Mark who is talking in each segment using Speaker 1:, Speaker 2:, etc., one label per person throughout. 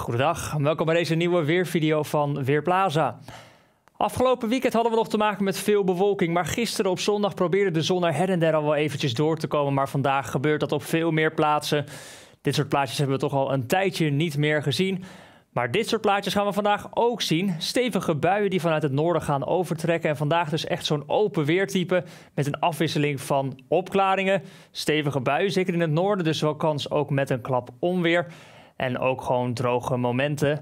Speaker 1: Goedendag, welkom bij deze nieuwe weervideo van Weerplaza. Afgelopen weekend hadden we nog te maken met veel bewolking, maar gisteren op zondag probeerde de zon er her en der al wel eventjes door te komen, maar vandaag gebeurt dat op veel meer plaatsen. Dit soort plaatjes hebben we toch al een tijdje niet meer gezien. Maar dit soort plaatjes gaan we vandaag ook zien. Stevige buien die vanuit het noorden gaan overtrekken. En vandaag dus echt zo'n open weertype met een afwisseling van opklaringen. Stevige buien, zeker in het noorden, dus wel kans ook met een klap onweer. En ook gewoon droge momenten.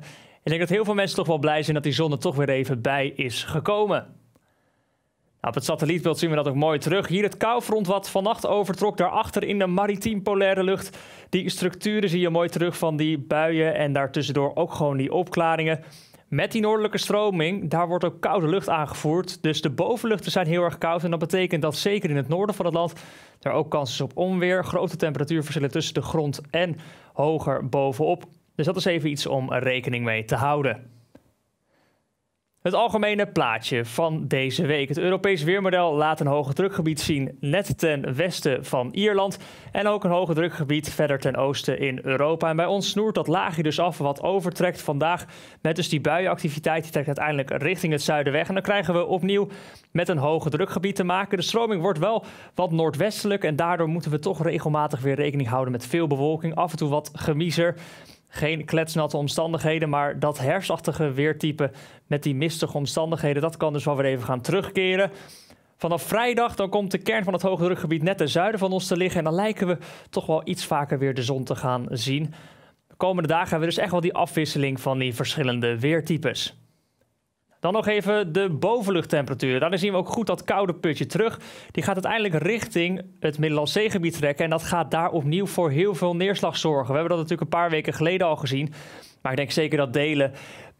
Speaker 1: Ik denk dat heel veel mensen toch wel blij zijn dat die zon er toch weer even bij is gekomen. Nou, op het satellietbeeld zien we dat ook mooi terug. Hier het koufront wat vannacht overtrok. Daarachter in de maritiem polaire lucht. Die structuren zie je mooi terug van die buien. En daartussendoor ook gewoon die opklaringen. Met die noordelijke stroming, daar wordt ook koude lucht aangevoerd. Dus de bovenluchten zijn heel erg koud. En dat betekent dat zeker in het noorden van het land er ook kans is op onweer. Grote temperatuurverschillen tussen de grond en hoger bovenop. Dus dat is even iets om rekening mee te houden. Het algemene plaatje van deze week. Het Europees weermodel laat een hoge drukgebied zien net ten westen van Ierland. En ook een hoge drukgebied verder ten oosten in Europa. En bij ons snoert dat laagje dus af wat overtrekt vandaag. Met dus die buienactiviteit die trekt uiteindelijk richting het zuiden weg. En dan krijgen we opnieuw met een hoge drukgebied te maken. De stroming wordt wel wat noordwestelijk. En daardoor moeten we toch regelmatig weer rekening houden met veel bewolking. Af en toe wat gemiezer. Geen kletsnatte omstandigheden, maar dat herfstachtige weertype met die mistige omstandigheden, dat kan dus wel weer even gaan terugkeren. Vanaf vrijdag dan komt de kern van het hoogdrukgebied net ten zuiden van ons te liggen en dan lijken we toch wel iets vaker weer de zon te gaan zien. De komende dagen hebben we dus echt wel die afwisseling van die verschillende weertypes. Dan nog even de bovenluchttemperatuur. Daar zien we ook goed dat koude putje terug. Die gaat uiteindelijk richting het Middellandse Zeegebied trekken. En dat gaat daar opnieuw voor heel veel neerslag zorgen. We hebben dat natuurlijk een paar weken geleden al gezien. Maar ik denk zeker dat delen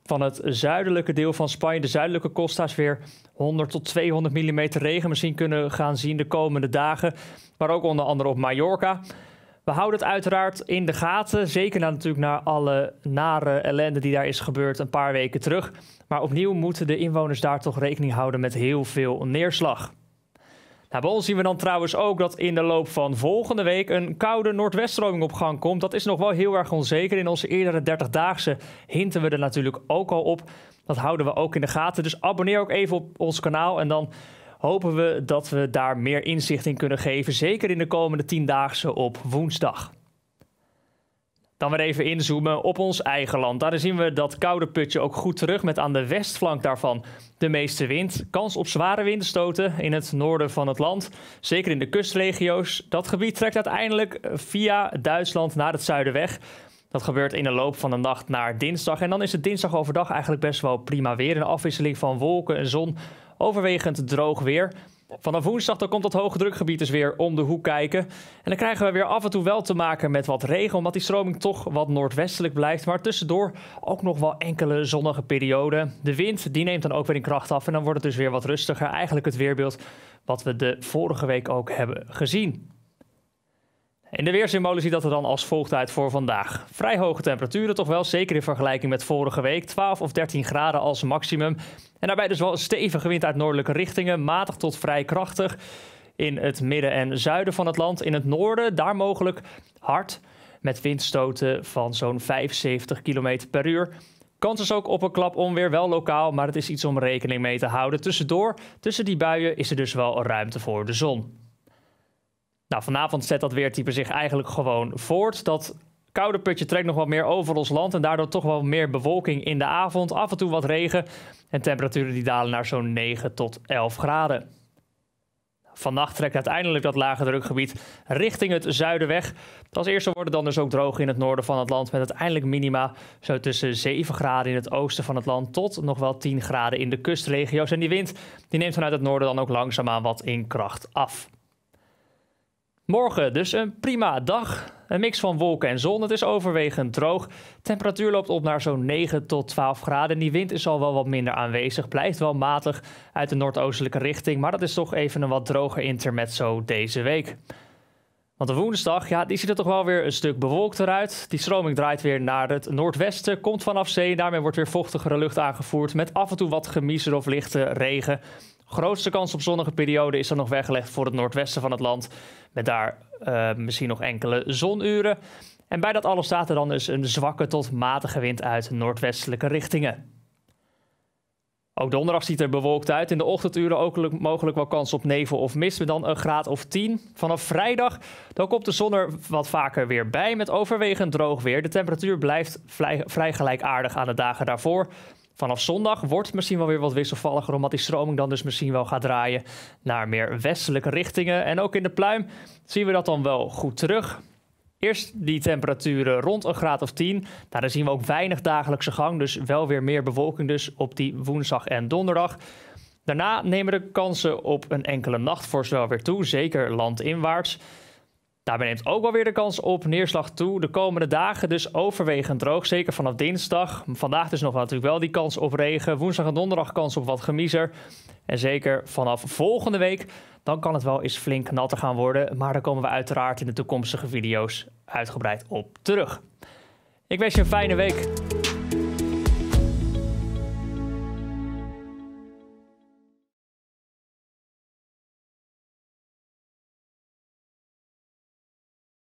Speaker 1: van het zuidelijke deel van Spanje, de zuidelijke costa's, weer 100 tot 200 mm regen misschien kunnen gaan zien de komende dagen. Maar ook onder andere op Mallorca. We houden het uiteraard in de gaten. Zeker na, natuurlijk naar alle nare ellende die daar is gebeurd een paar weken terug. Maar opnieuw moeten de inwoners daar toch rekening houden met heel veel neerslag. Nou, bij ons zien we dan trouwens ook dat in de loop van volgende week een koude noordweststroming op gang komt. Dat is nog wel heel erg onzeker. In onze eerdere 30-daagse hinten we er natuurlijk ook al op. Dat houden we ook in de gaten. Dus abonneer ook even op ons kanaal en dan hopen we dat we daar meer inzicht in kunnen geven. Zeker in de komende 10-daagse op woensdag. Dan weer even inzoomen op ons eigen land. Daar zien we dat koude putje ook goed terug met aan de westflank daarvan de meeste wind. Kans op zware windstoten in het noorden van het land, zeker in de kustregio's. Dat gebied trekt uiteindelijk via Duitsland naar het zuiden weg. Dat gebeurt in de loop van de nacht naar dinsdag. En dan is het dinsdag overdag eigenlijk best wel prima weer. Een afwisseling van wolken en zon, overwegend droog weer. Vanaf woensdag dan komt dat hoge drukgebied dus weer om de hoek kijken. En dan krijgen we weer af en toe wel te maken met wat regen, omdat die stroming toch wat noordwestelijk blijft. Maar tussendoor ook nog wel enkele zonnige perioden. De wind die neemt dan ook weer in kracht af en dan wordt het dus weer wat rustiger. Eigenlijk het weerbeeld wat we de vorige week ook hebben gezien. In de weersymbolen ziet dat er dan als volgt uit voor vandaag. Vrij hoge temperaturen, toch wel zeker in vergelijking met vorige week. 12 of 13 graden als maximum. En daarbij dus wel een stevige wind uit noordelijke richtingen, matig tot vrij krachtig. In het midden en zuiden van het land. In het noorden, daar mogelijk hard, met windstoten van zo'n 75 km per uur. Kans is ook op een klap onweer, wel lokaal, maar het is iets om rekening mee te houden. Tussendoor, tussen die buien, is er dus wel ruimte voor de zon. Nou, vanavond zet dat weertype zich eigenlijk gewoon voort. Dat koude putje trekt nog wat meer over ons land en daardoor toch wel meer bewolking in de avond. Af en toe wat regen en temperaturen die dalen naar zo'n 9 tot 11 graden. Vannacht trekt uiteindelijk dat lage drukgebied richting het zuiden weg. Als eerste worden dan dus ook droog in het noorden van het land met uiteindelijk minima zo tussen 7 graden in het oosten van het land tot nog wel 10 graden in de kustregio's. En die wind die neemt vanuit het noorden dan ook langzaamaan wat in kracht af. Morgen dus een prima dag. Een mix van wolken en zon. Het is overwegend droog. Temperatuur loopt op naar zo'n 9 tot 12 graden. Die wind is al wel wat minder aanwezig. Blijft wel matig uit de noordoostelijke richting. Maar dat is toch even een wat droger intermezzo deze week. Want de woensdag, ja, die ziet er toch wel weer een stuk bewolkt eruit. Die stroming draait weer naar het noordwesten, komt vanaf zee. Daarmee wordt weer vochtigere lucht aangevoerd met af en toe wat gemiezer of lichte regen. Grootste kans op zonnige periode is er nog weggelegd voor het noordwesten van het land. Met daar uh, misschien nog enkele zonuren. En bij dat alles staat er dan dus een zwakke tot matige wind uit noordwestelijke richtingen. Ook donderdag ziet er bewolkt uit. In de ochtenduren ook mogelijk wel kans op nevel of mist, met dan een graad of 10. Vanaf vrijdag dan komt de zon er wat vaker weer bij met overwegend droog weer. De temperatuur blijft vrij, vrij gelijkaardig aan de dagen daarvoor. Vanaf zondag wordt misschien wel weer wat wisselvalliger, omdat die stroming dan dus misschien wel gaat draaien naar meer westelijke richtingen. En ook in de pluim zien we dat dan wel goed terug. Eerst die temperaturen rond een graad of 10. Daar zien we ook weinig dagelijkse gang, dus wel weer meer bewolking dus op die woensdag en donderdag. Daarna nemen de kansen op een enkele nachtvorst wel weer toe, zeker landinwaarts. Daarbij neemt ook wel weer de kans op neerslag toe. De komende dagen dus overwegend droog, zeker vanaf dinsdag. Vandaag dus nog natuurlijk wel die kans op regen. Woensdag en donderdag kans op wat gemiezer. En zeker vanaf volgende week, dan kan het wel eens flink natter gaan worden. Maar daar komen we uiteraard in de toekomstige video's uitgebreid op terug. Ik wens je een fijne week.